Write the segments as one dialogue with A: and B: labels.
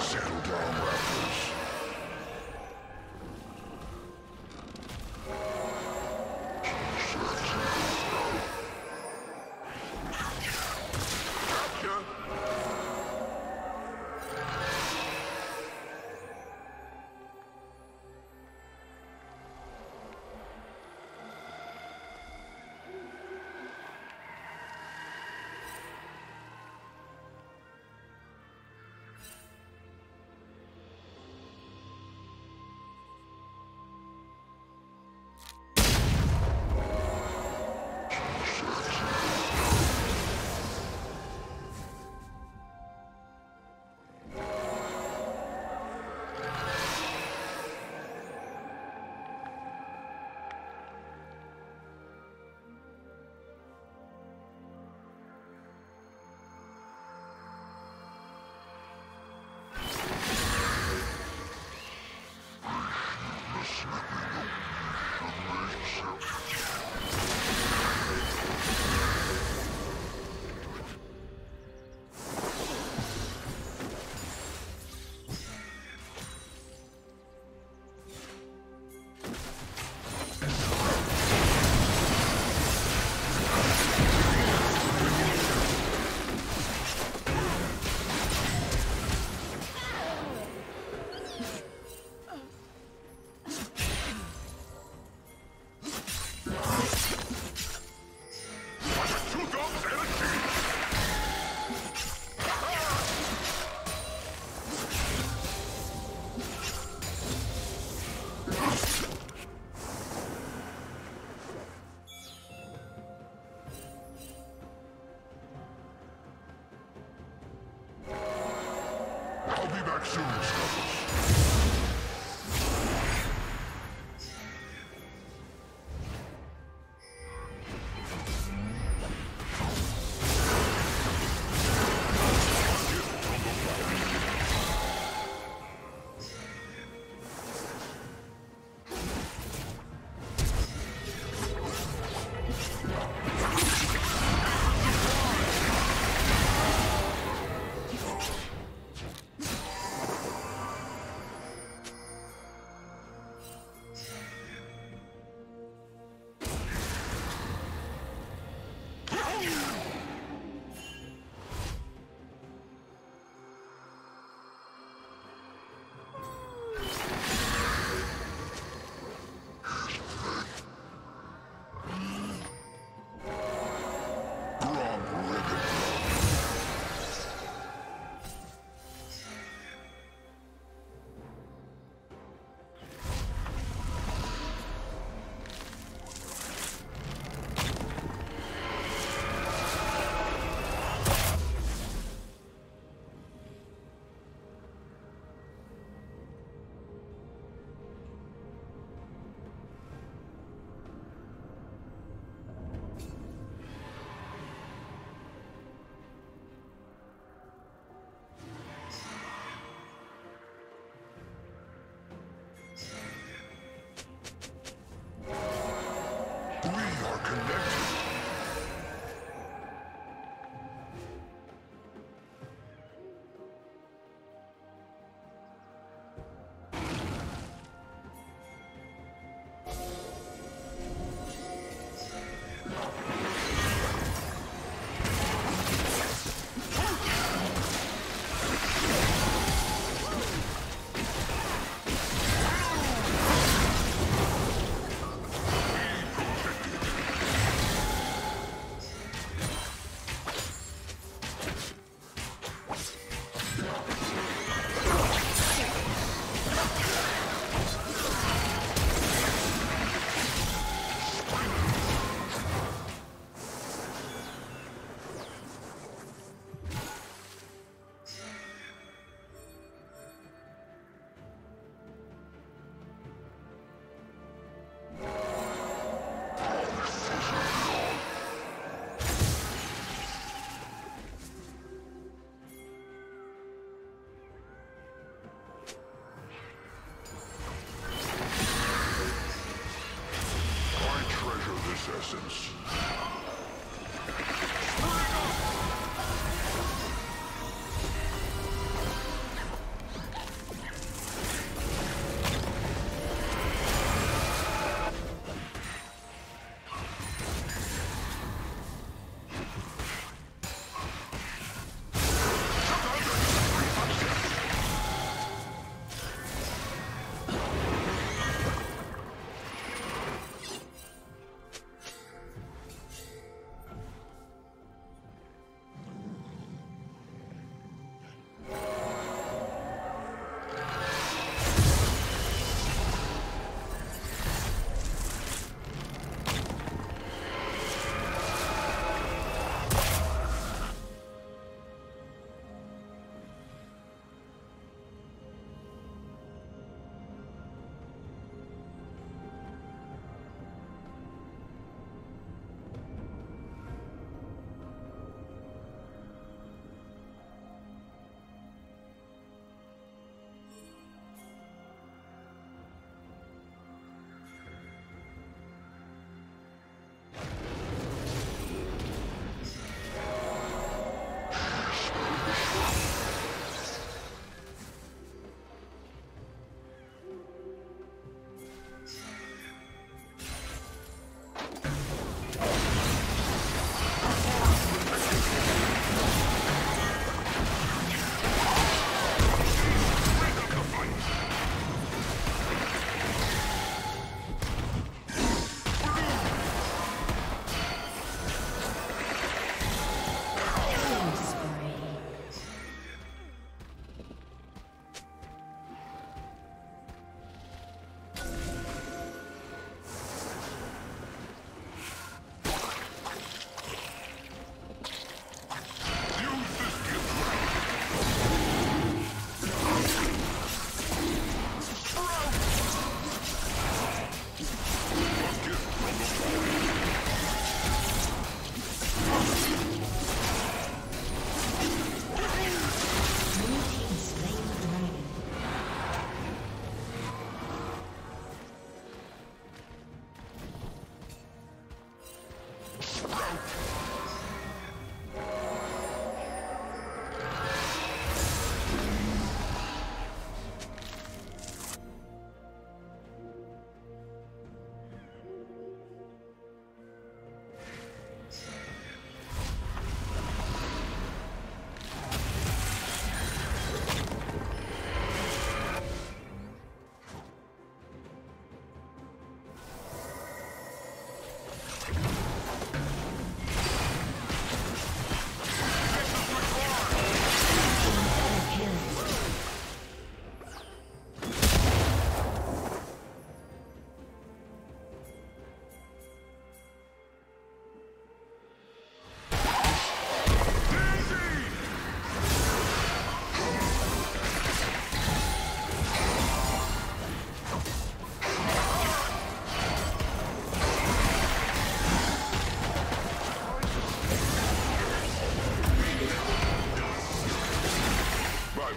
A: Settle down,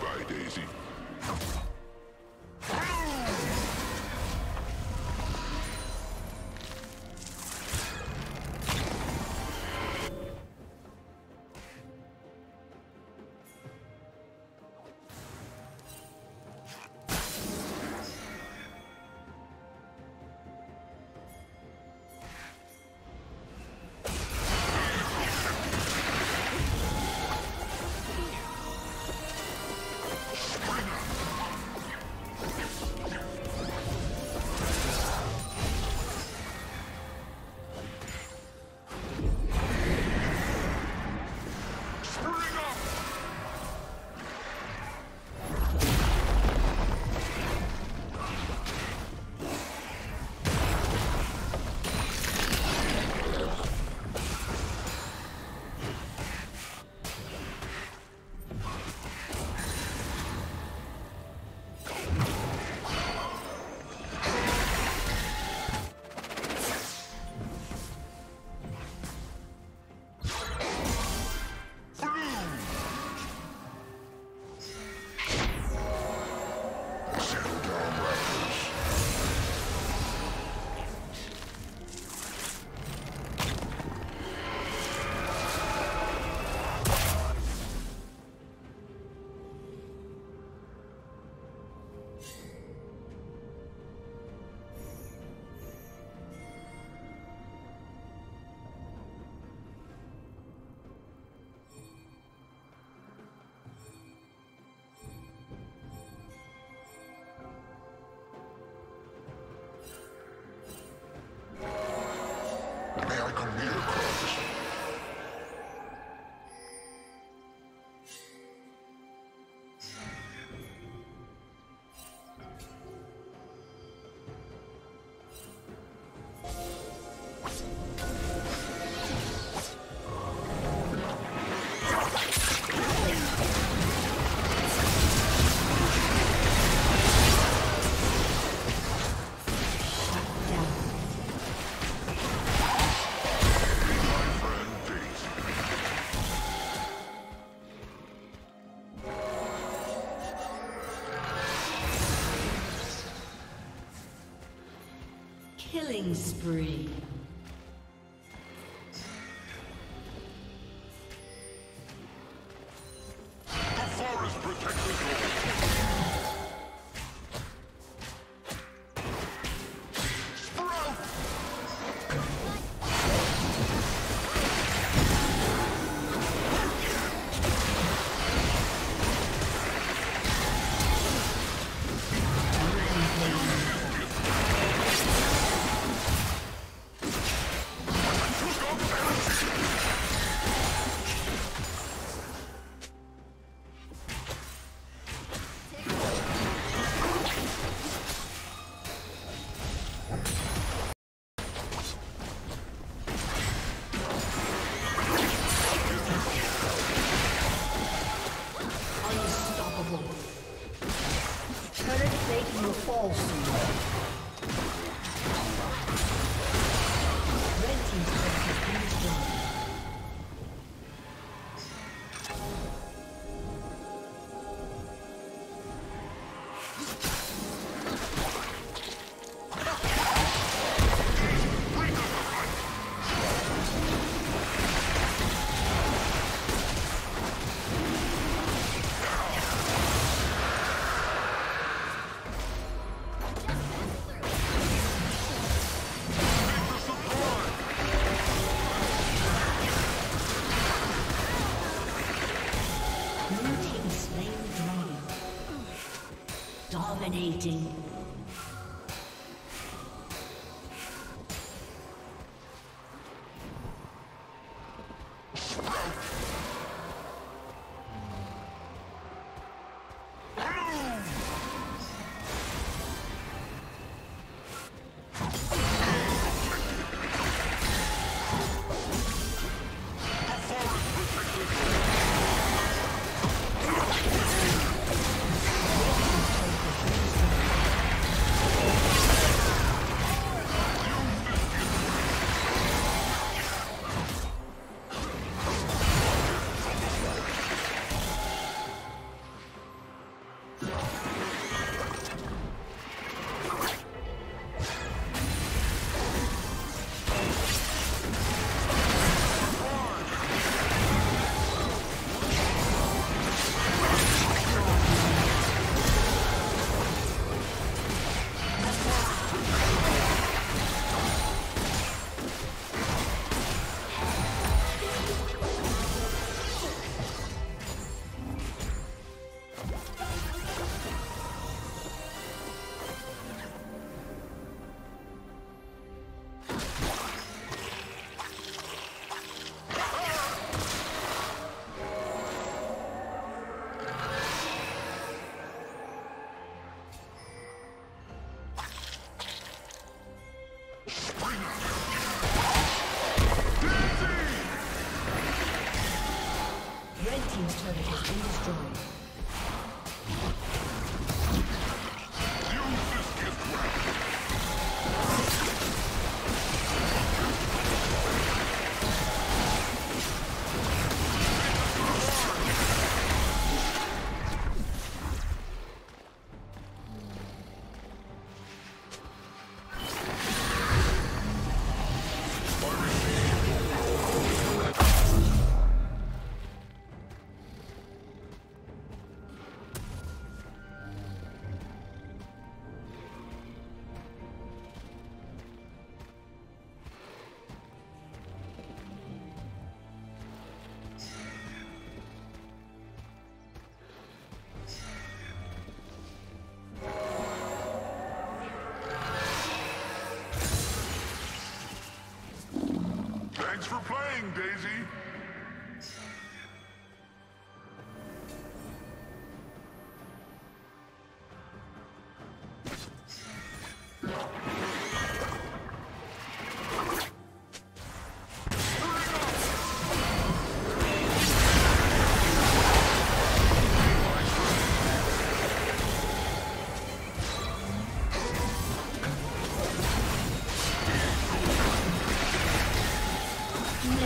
A: Bye-bye, Daisy.
B: Spree.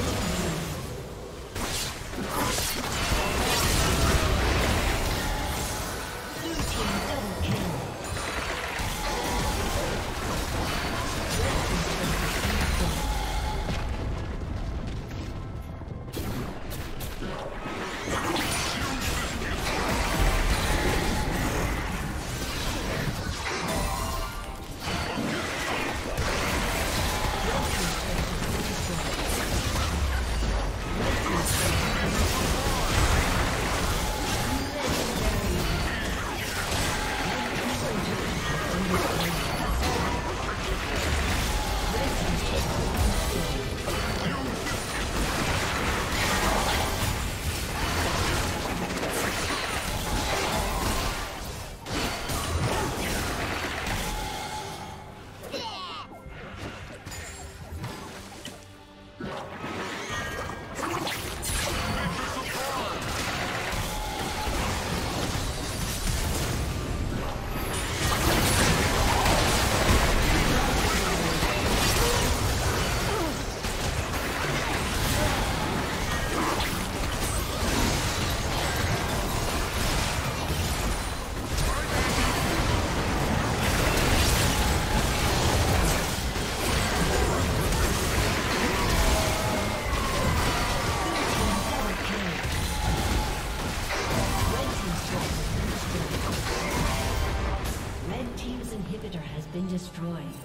B: Thank you. been destroyed.